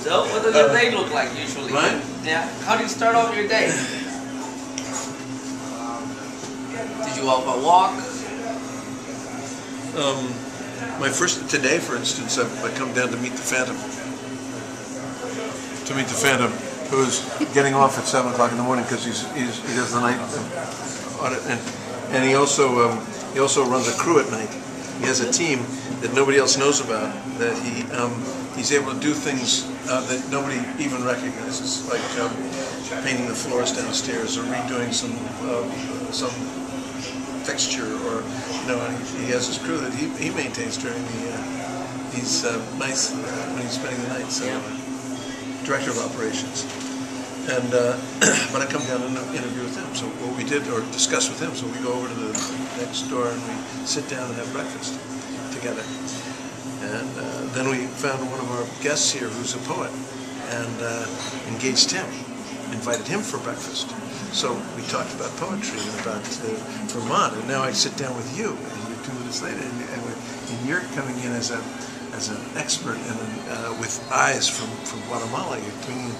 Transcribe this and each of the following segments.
So, what does your day look like usually? Mine? Yeah. How do you start off your day? Did you go for a walk? Um, my first today, for instance, I, I come down to meet the Phantom. To meet the Phantom, who's getting off at seven o'clock in the morning because he's, he's he does the night audit, and and he also um, he also runs a crew at night. He has a team that nobody else knows about. That he um, he's able to do things uh, that nobody even recognizes, like um, painting the floors downstairs or redoing some uh, some fixture or you know and he, has his crew that he, he maintains during the uh, these uh, nights when he's spending the night so uh, director of operations. And uh, when I come down and interview with him so what we did or discuss with him so we go over to the next door and we sit down and have breakfast together and uh, then we found one of our guests here who's a poet and uh, engaged him invited him for breakfast so we talked about poetry and about uh, Vermont, and now I sit down with you, and you're two minutes later, and, and, and you're coming in as a as an expert and uh, with eyes from, from Guatemala. You're bringing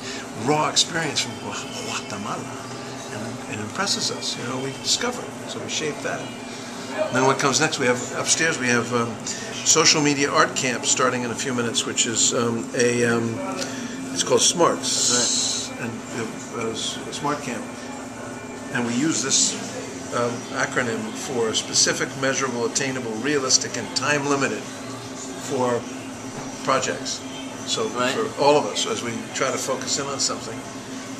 raw experience from Guatemala, and it impresses us. You know, we discover it, so we shape that. And then what comes next? We have upstairs. We have um, social media art camp starting in a few minutes, which is um, a um, it's called Smarts, and uh, Smart Camp and we use this um, acronym for specific, measurable, attainable, realistic, and time limited for projects. So Right. for all of us, as we try to focus in on something,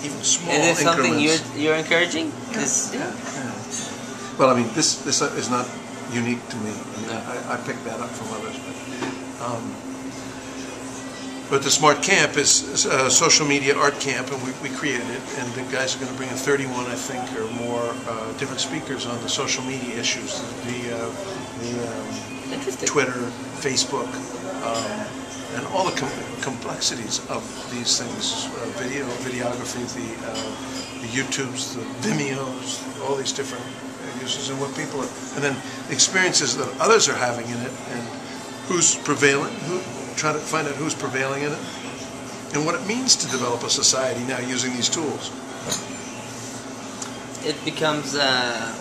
even small Is this something you're you're encouraging? This Yeah, yeah. Well, I mean, this this is not unique to me. I, mean, I, I picked that up from others, but. Um, but the Smart Camp is a social media art camp, and we, we created it. And the guys are going to bring in 31, I think, or more uh, different speakers on the social media issues, the uh, the um. Twitter, Facebook, um, complexities of these things, uh, video, videography, the, uh, the YouTubes, the Vimeos, all these different uses, and what people are, and then experiences that others are having in it, and who's prevalent, who, try to find out who's prevailing in it, and what it means to develop a society now using these tools. It becomes uh,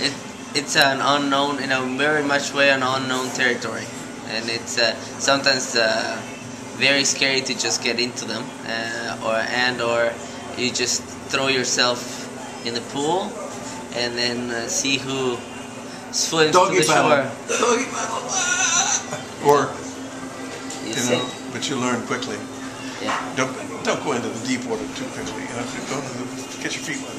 it it's an unknown in a very much way an unknown territory, and it's uh, sometimes uh, very scary to just get into them, uh, or and or you just throw yourself in the pool, and then uh, see who swims to the paddle. shore. Doggy paddle. Or, You you know, but you learn quickly. Yeah. Don't don't go into the deep water too quickly. You know, go into the, get your feet wet.